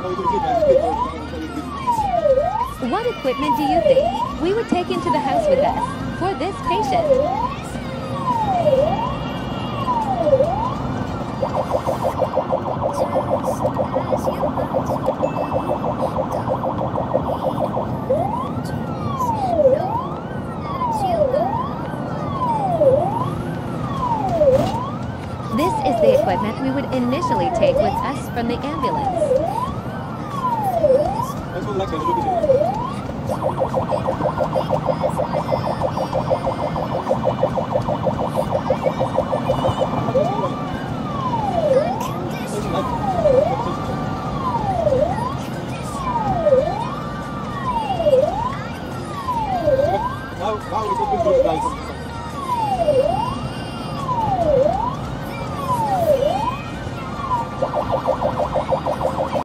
What equipment do you think we would take into the house with us for this patient? This is the equipment we would initially take with us from the ambulance. Now, now it's open to the guys.